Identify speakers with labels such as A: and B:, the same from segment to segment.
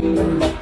A: Vai!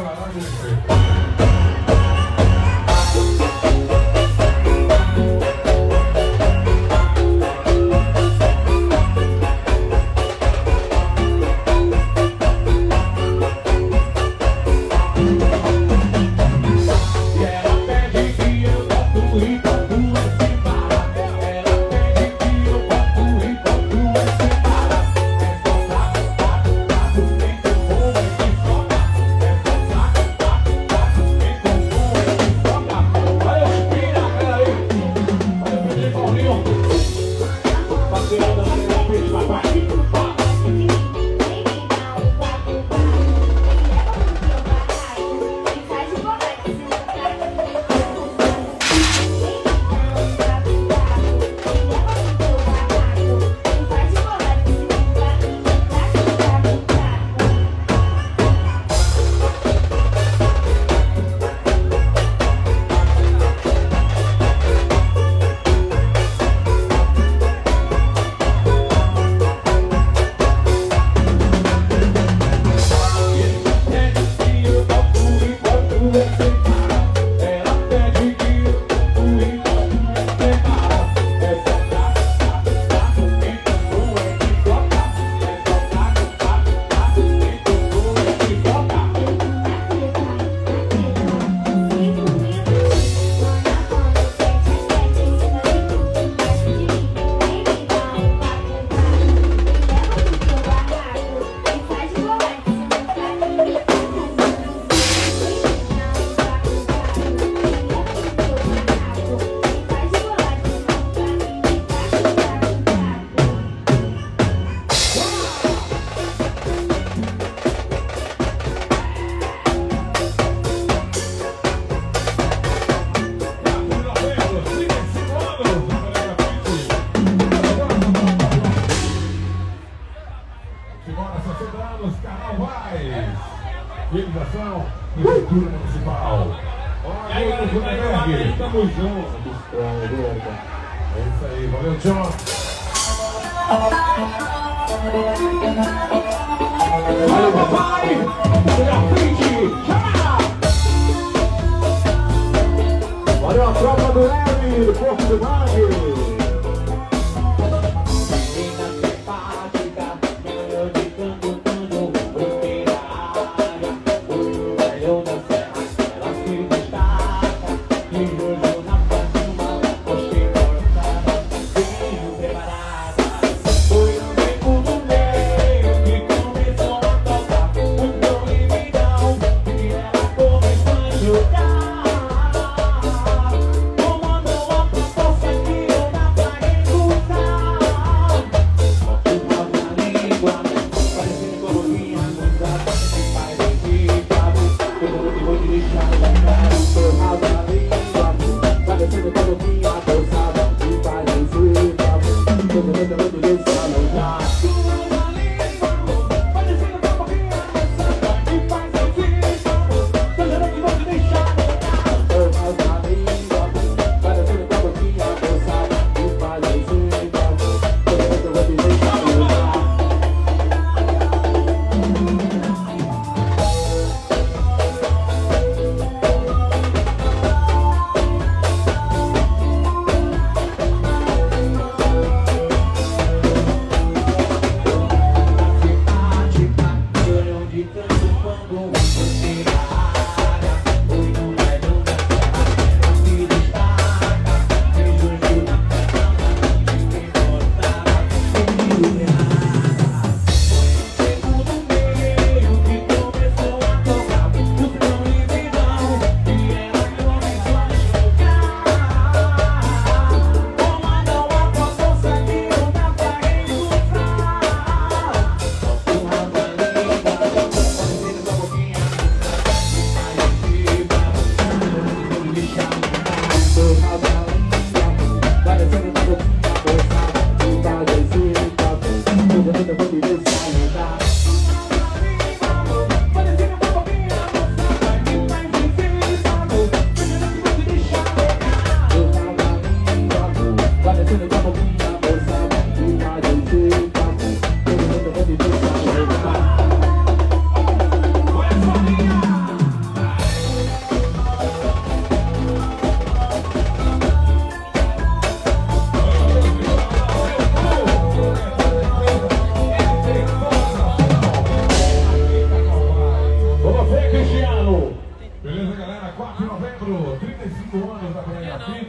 B: Aqui do lado.
A: E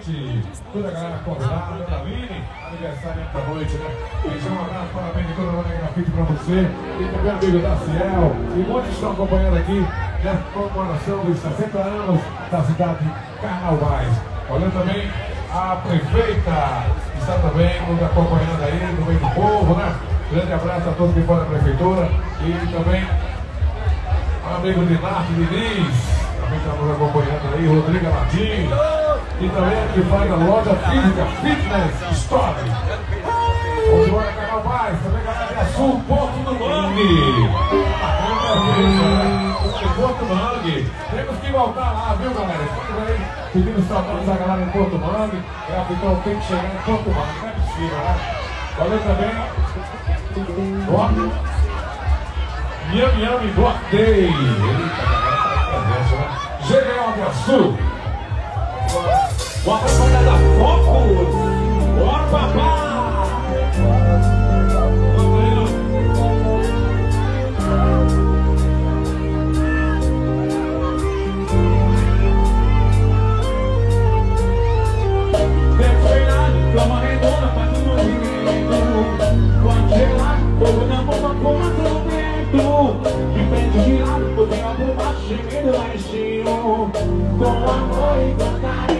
B: Grafite. Toda a galera convidada, da Aline, aniversário da noite, né? Deixar um abraço, parabéns de toda a Praia Grafite pra você. E também amigo da Ciel. E muitos estão acompanhando aqui nessa comemoração dos 60 anos da cidade de Carnaubais. Olhando também a prefeita, que está também nos acompanhando aí, no meio do povo, né? Grande abraço a todos que foram da prefeitura e também amigo de Diniz, também está nos acompanhando aí, Rodrigo Aladim, e também a que faz a loja física Fitness Store. Canal Mais, também galera Açul, Porto do Mangue. Porto Mangue. Temos que voltar lá, viu, galera? Estamos aí pedindo saudades da galera em Porto Mangue. Capitão tem que chegar em Porto Mangue, não é possível, né? Valeu também. Ó. Yami Yami Block Day. Eita, galera, tá presente, né? De Açul.
A: Uma propaganda Focus. Papai. Desfeirado, cama redonda, faz movimento. Quando gelar, fogo na bomba com instrumento. De frente lado, botei a bomba, gemendo lá. Com amor e com.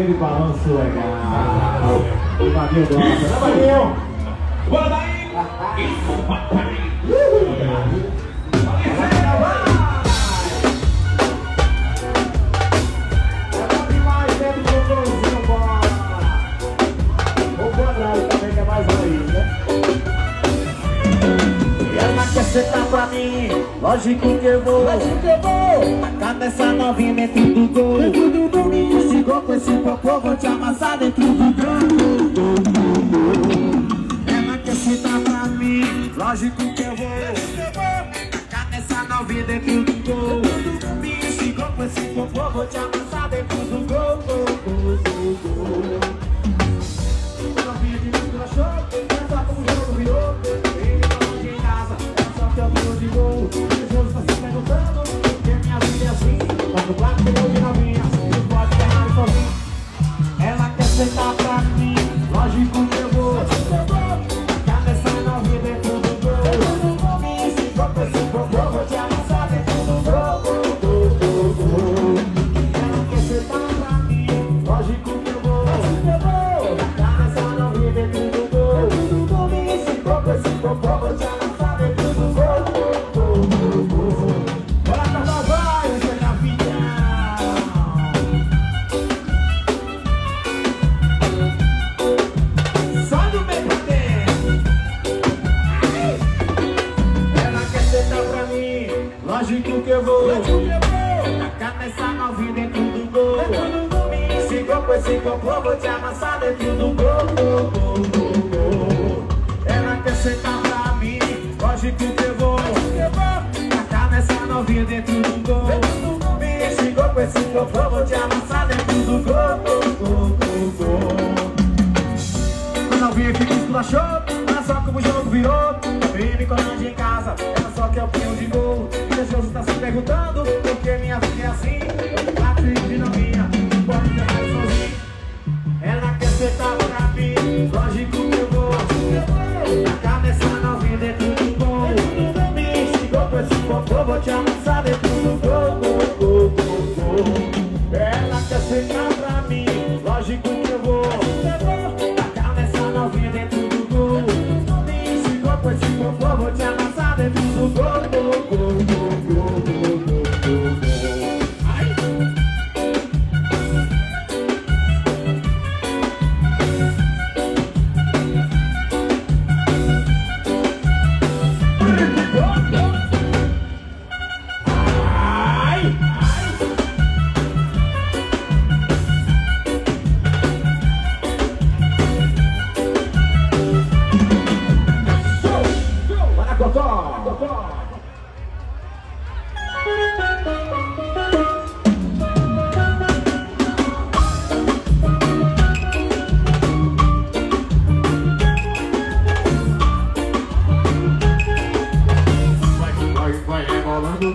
C: Momento daquele ah 家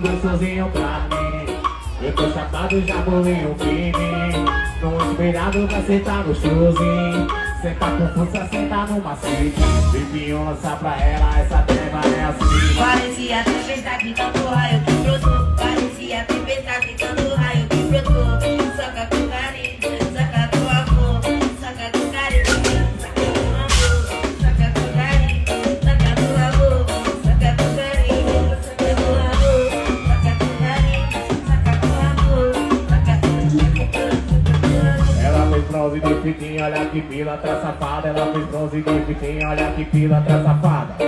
C: gostosinho pra mim. Eu tô chapado, já bolei um crime. No espelhado sentar no gostosinho Senta com força, senta no macete Bebinho, lança pra ela, essa treva é assim.
D: Parecia tempestade, então porra, eu que brotou Parecia tempestade,
C: então porra olha que pila, tá safada. Ela fez bronze de piquinha, olha que
E: pila, tá
C: safada.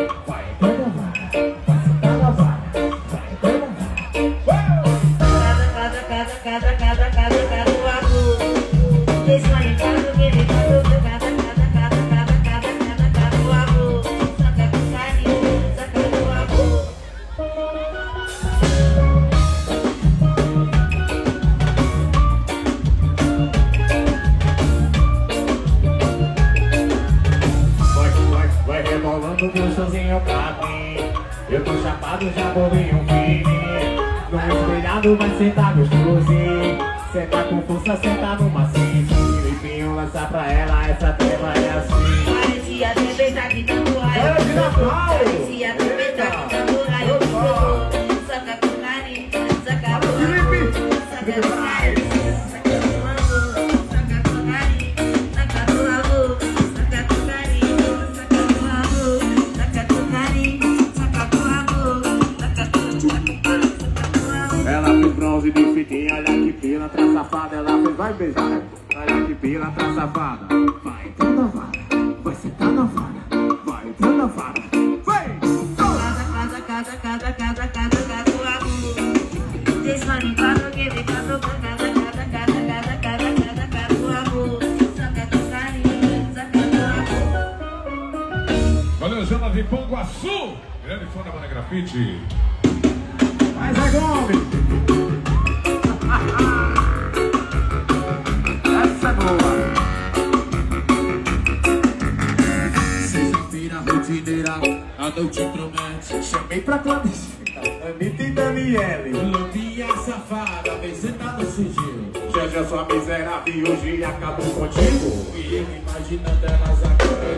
C: Imaginando elas agora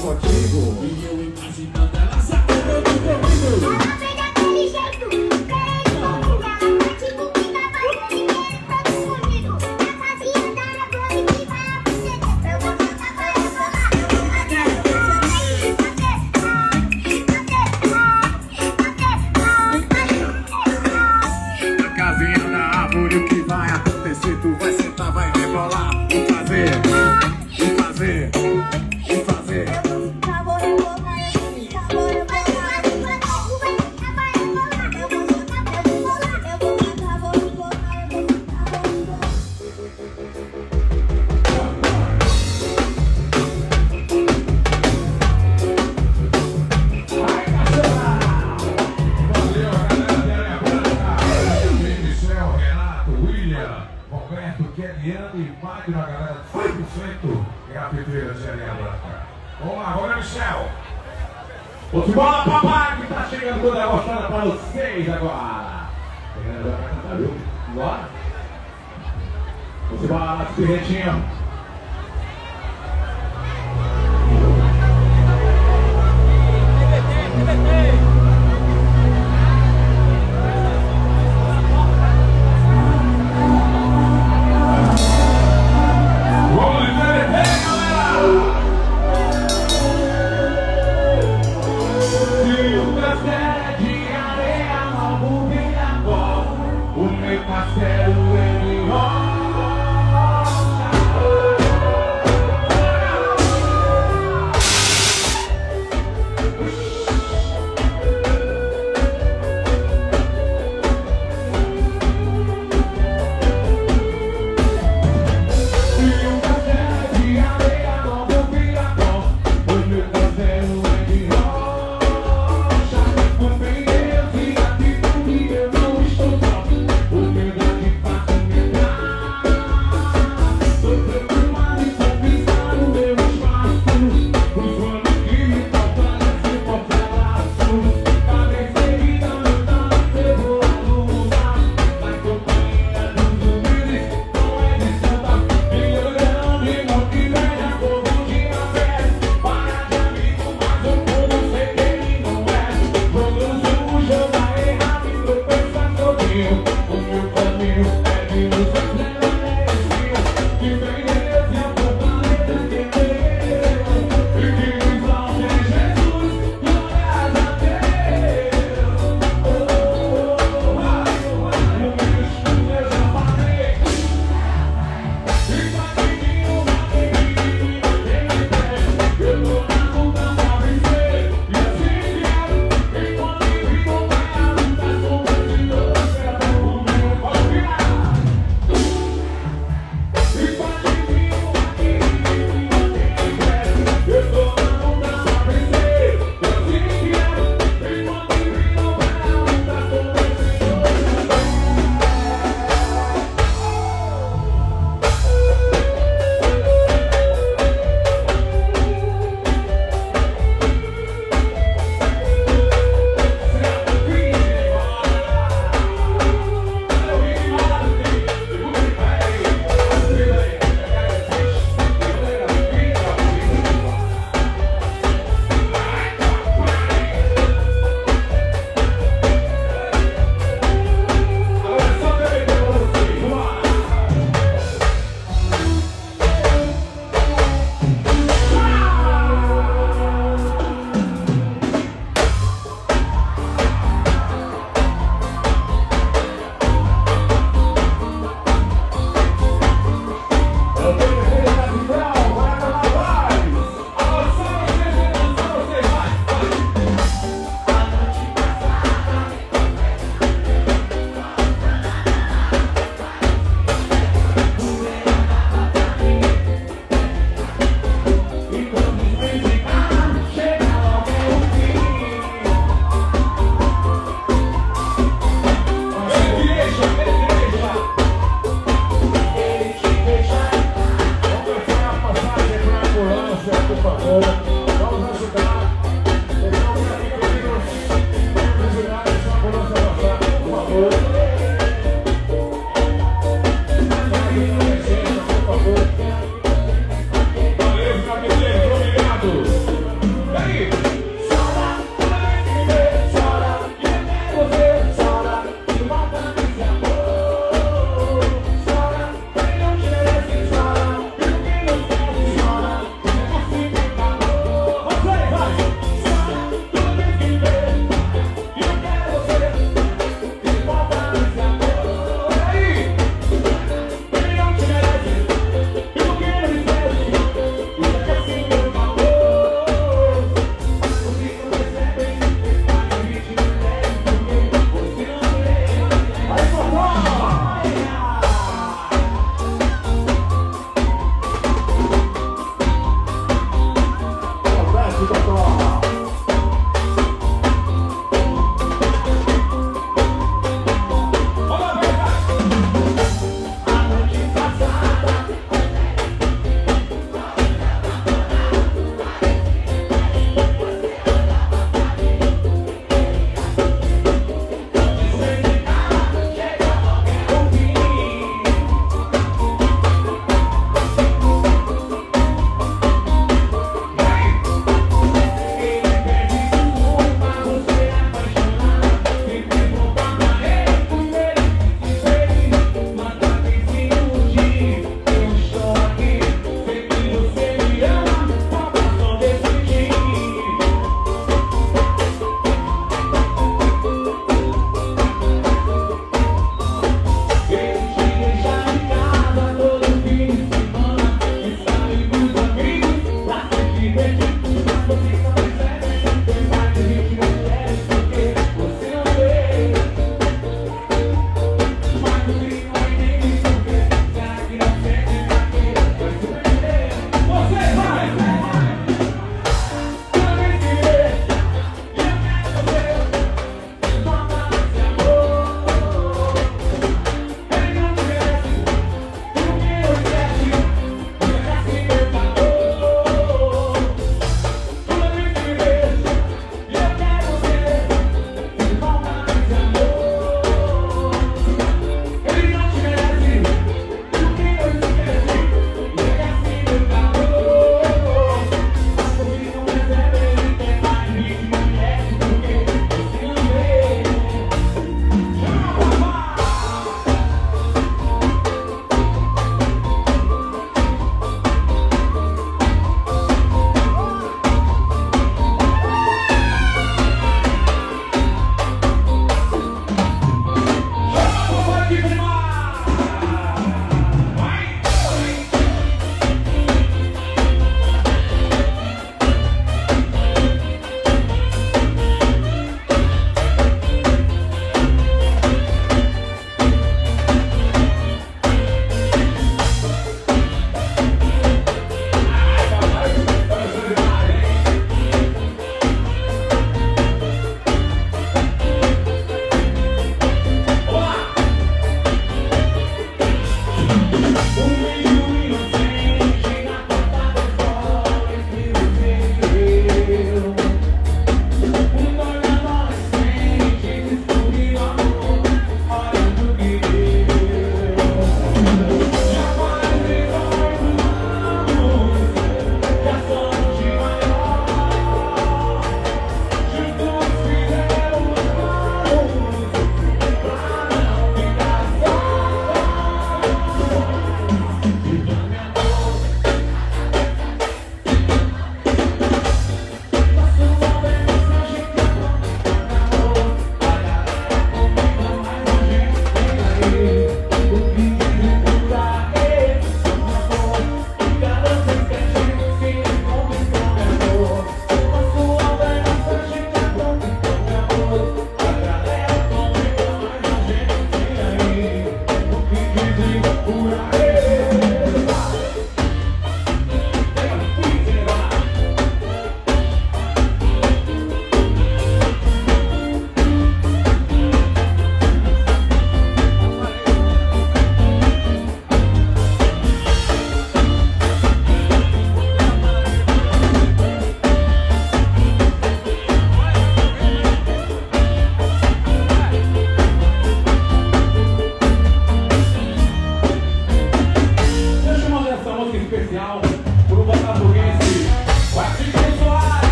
A: contigo.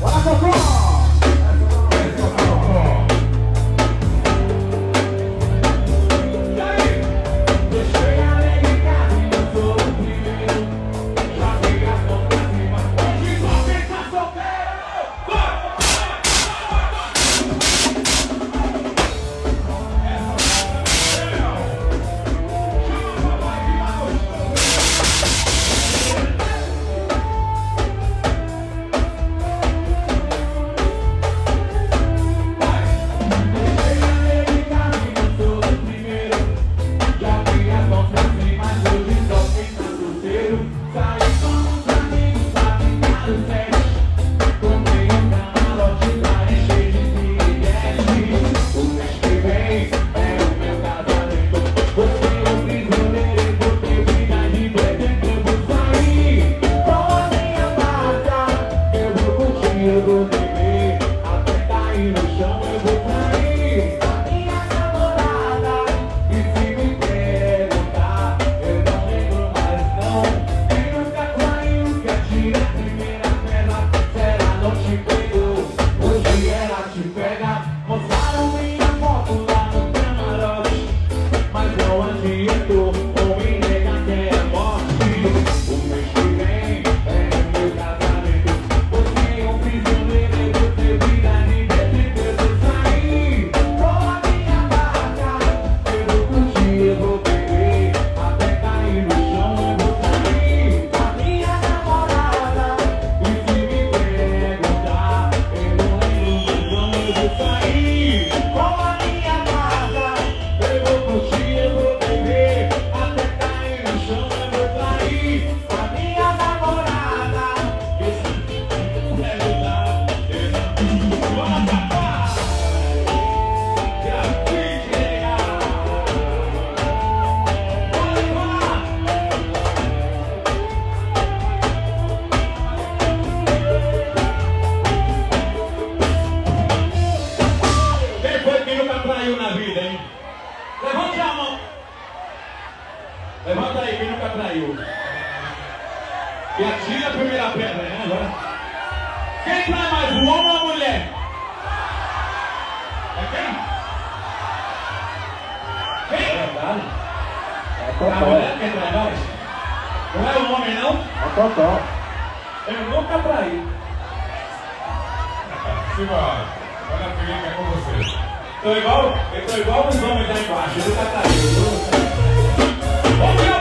A: Waka Não é o homem, não? É Eu nunca traí.
B: Simbora. Olha a filha é com você.
A: Tô igual, eu tô igual os homens lá embaixo. Eu nunca traí. Vamos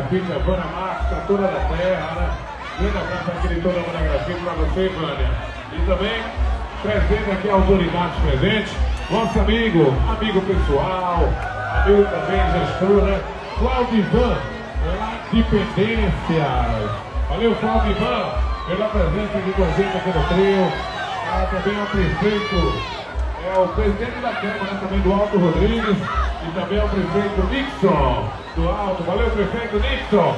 B: Max, cantora da terra, né? Abraço aqui de toda a monografia para você, Vânia. E também, presente aqui, autoridades presentes, nosso amigo, amigo pessoal, amigo também gestor, né? Claudivan, lá de Pendências. Valeu, Claudivan, pela presença de vocês aqui no trio. Ah, também ao prefeito, é o presidente da Câmara também do Alto Rodrigues e também ao prefeito Nixon do Alto. Valeu, prefeito Nixon.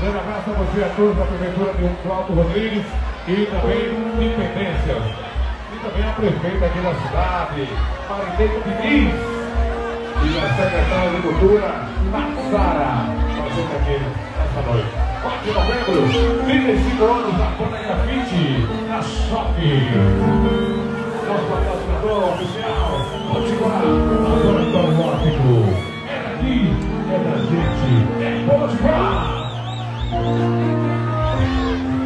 B: Grande abraço a você, a todos da Prefeitura do Alto Rodrigues e também Independência. E também a prefeita aqui da cidade, Marineiro Diniz. E a secretária de Cultura, Nassara, fazendo aqui essa noite. 4 de novembro, 35 anos da banda Grafite, na Choque. Nosso patrocinador oficial, Potiguar, daqui, é da gente, é Potiguar.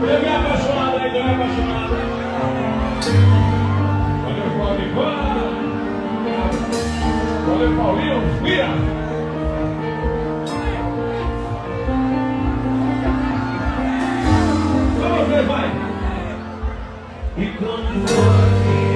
B: Eu me apaixonado tô me apaixonado. Valeu, Claudio. Valeu, Paulinho. Vira! Vai!
A: E quando for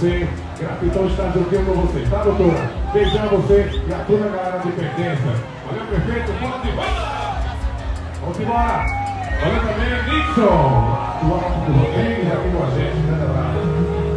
A: você, gratidão está juntinho com você, tá doutora? Beijão você e a toda a galera de Pendência. Valeu, prefeito, vamos embora! Vamos embora! Valeu também, Nixon, do Alto do Rodrigues, aqui com a gente, abraço.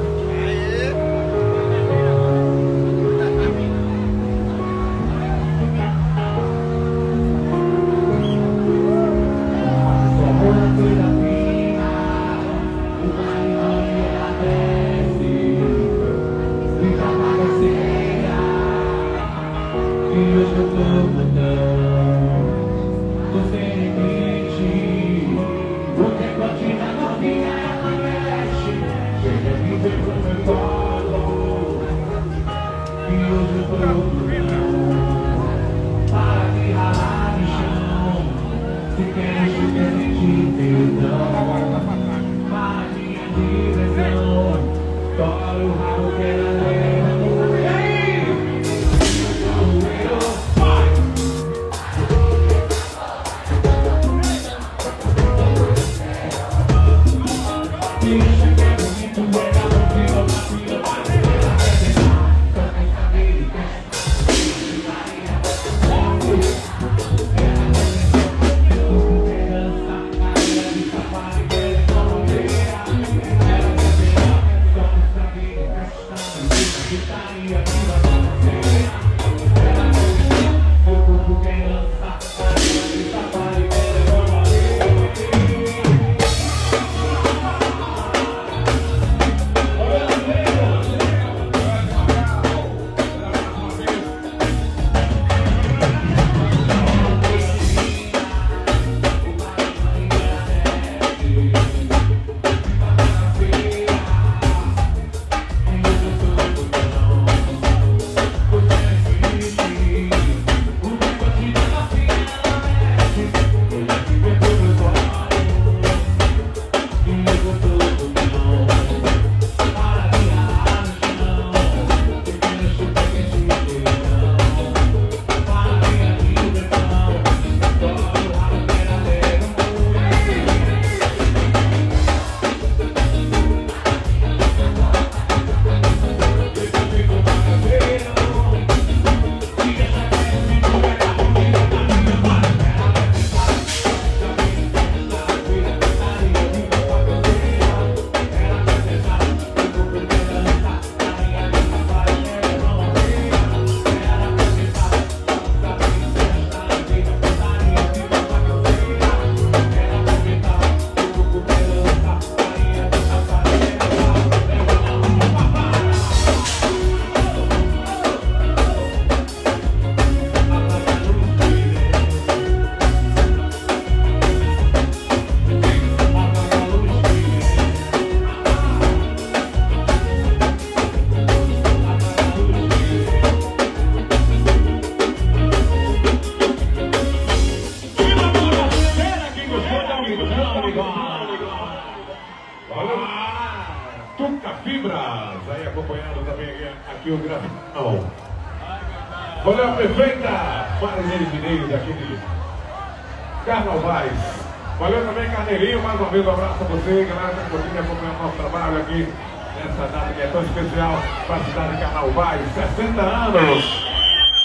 A: Mais uma vez um abraço a você, galera, tá curtindo e acompanhando o nosso trabalho aqui nessa data que é tão especial para a cidade de Carnavais, 60 anos.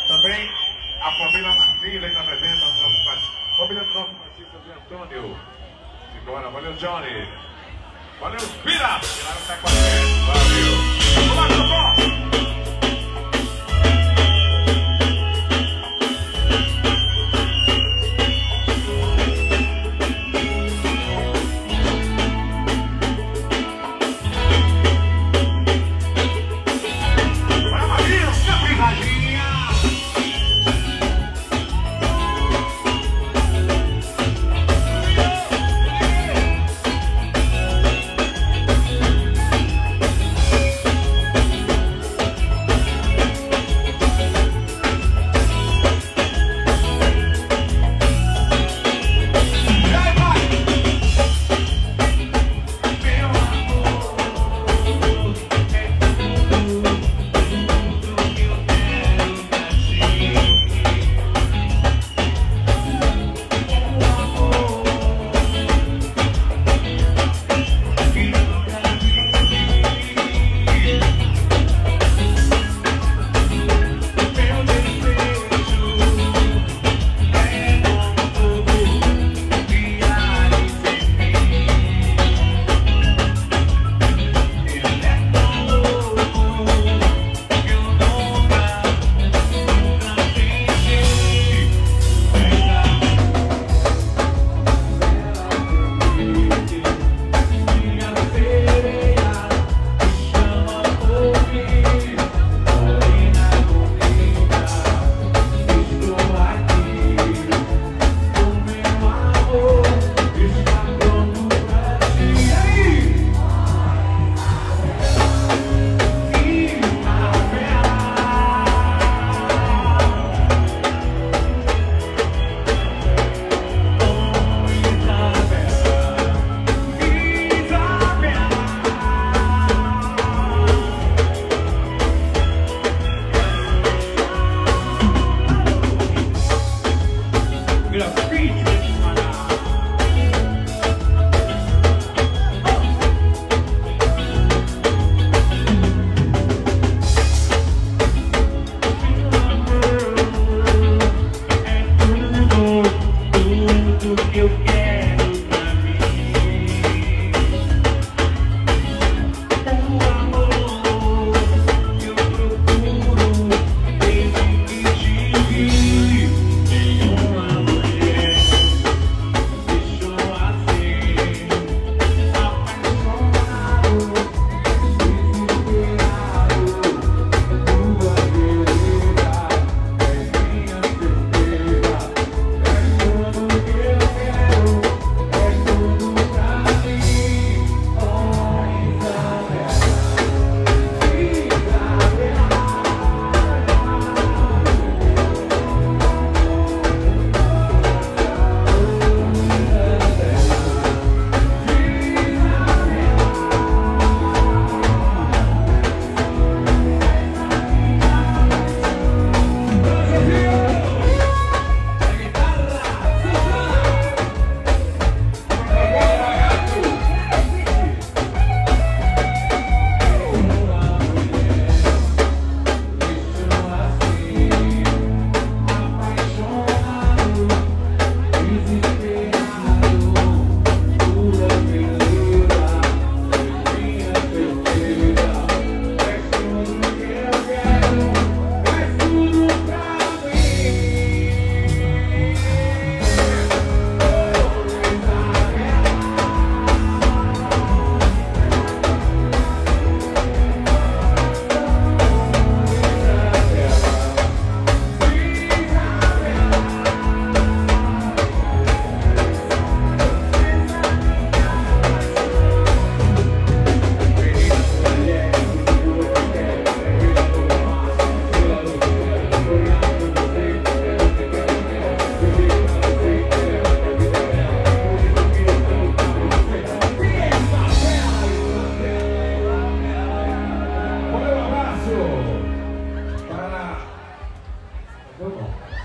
A: Também a família Martins está presente, a família do nosso Batista de Antônio. Simbora, valeu, Johnny. Valeu, Spira! Galera tá com a gente. Valeu! Vamos lá, Cocó!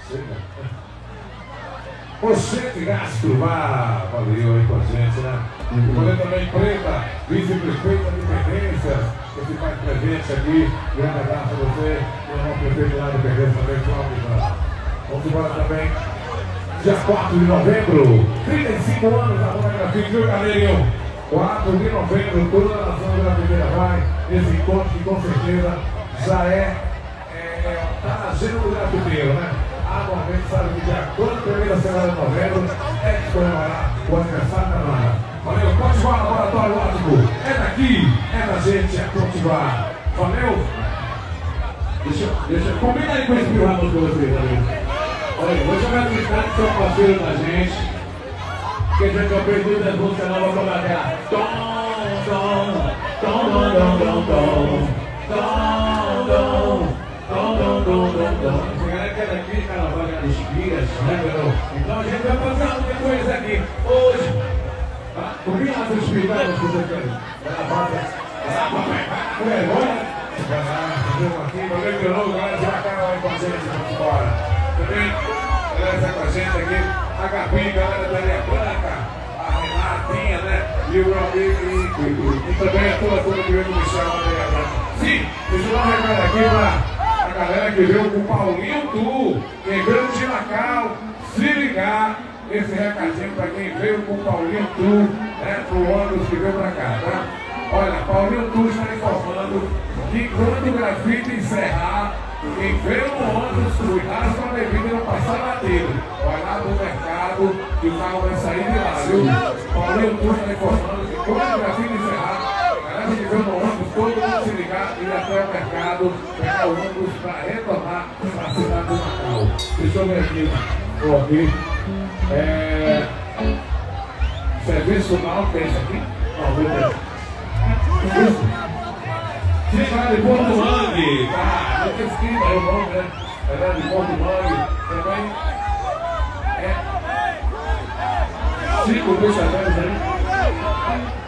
B: Chega. Você que gastro, vá, valeu aí com a gente, né? Valeu também, Preta, vice-prefeita de Pendências, que se faz presente aqui. Grande abraço a você, o nosso prefeito lá de Pendências também, Cláudio. Vamos embora também. Dia 4 de novembro, 35 anos da Rua Grafite, viu, galerinho? 4 de novembro, toda a nação brasileira vai. Esse encontro que com certeza já é, é tá na agenda do grafiteiro, né? Anualmente sabe que dia 4 primeira semana de novembro é que comemorar o aniversário da Nana. Valeu, Potiguar Laboratório Ótico. É daqui, é da gente, é Potiguar. Valeu?
A: Deixa, deixa, combina aí com esse programa com vocês ali. Olha vou chamar os caras que são parceiros da gente. Que a gente perder das músicas novas pra bater. Tom, tom, tom, tom, tom, tom, tom. Tom, tom, tom. Essa galera que é daqui carnaval, já de Chiquiras, né, meu? Então a gente vai passar muita coisa aqui hoje. Ah, Combina lá com os espirituais que vocês querem. Vai lá, bota. Vai lá, papai. Com vergonha.
B: Vai lá, uma aqui, valeu novo, galera bacana aí com a gente, vamos embora. Também, galera está com a gente aqui, a Gabi, galera da Areia Branca, a Renatinha, né? E o meu amigo, e, e, e também a toda a turma que veio do Michel da Areia Branca. Sim, deixa eu dar um recado aqui pra a galera que veio com o Paulinho Tu, quem veio de Macau, se ligar, esse recadinho pra quem veio com o Paulinho Tu, né? Pro ônibus que veio pra cá, tá? Olha, Paulinho Tu está informando que quando o grafite encerrar, quem veio no ônibus, cuidar sua bebida não passar batido. Vai lá no mercado e o carro vai sair de lá, viu? Paulinho Tu está informando que quando o grafite encerrar, a galera que veio no ônibus, todo mundo se ligar e ir até o mercado, pegar o ônibus para retornar para a cidade do Macau. Deixa eu ver aqui, vou aqui. É... Serviço mal tem isso aqui? Não, vou de Porto Mangue, tá? Não tem escrito aí o nome, né? É lá de Porto Mangue, também. É. Cinco puxadores aí.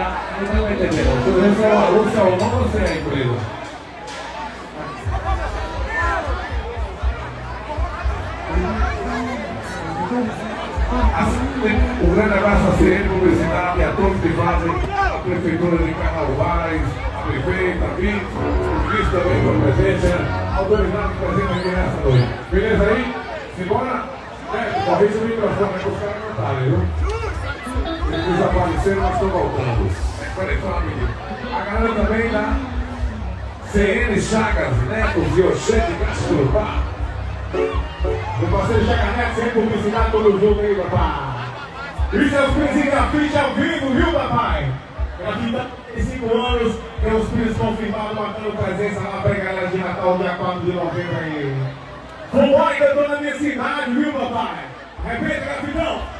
B: Não entendendo. O é. Um grande abraço a CN Publicidade, a todos que fazem, a Prefeitura de Carnaubais, a Prefeita, a Vitor, o Cris também com a presença, autoridade presente aqui nessa noite. Beleza aí? Simbora?
A: É, corrija o microfone aí para os caras cantarem, viu? Eles apareceram, mas estão voltando. Agora economia. A galera também tá? da CN Chagas Neto, Diochete Castro. Meu parceiro Chagas Neto, sem publicidade, todo jogo aí, papai. Isso é os em Grafite ao vivo, viu, papai? Grafita, tá 35 anos, temos Prince confirmados, marcando presença lá pra galera de Natal, dia 4 de novembro aí. o eu tô dona minha cidade, viu, papai? Repita, grafitão!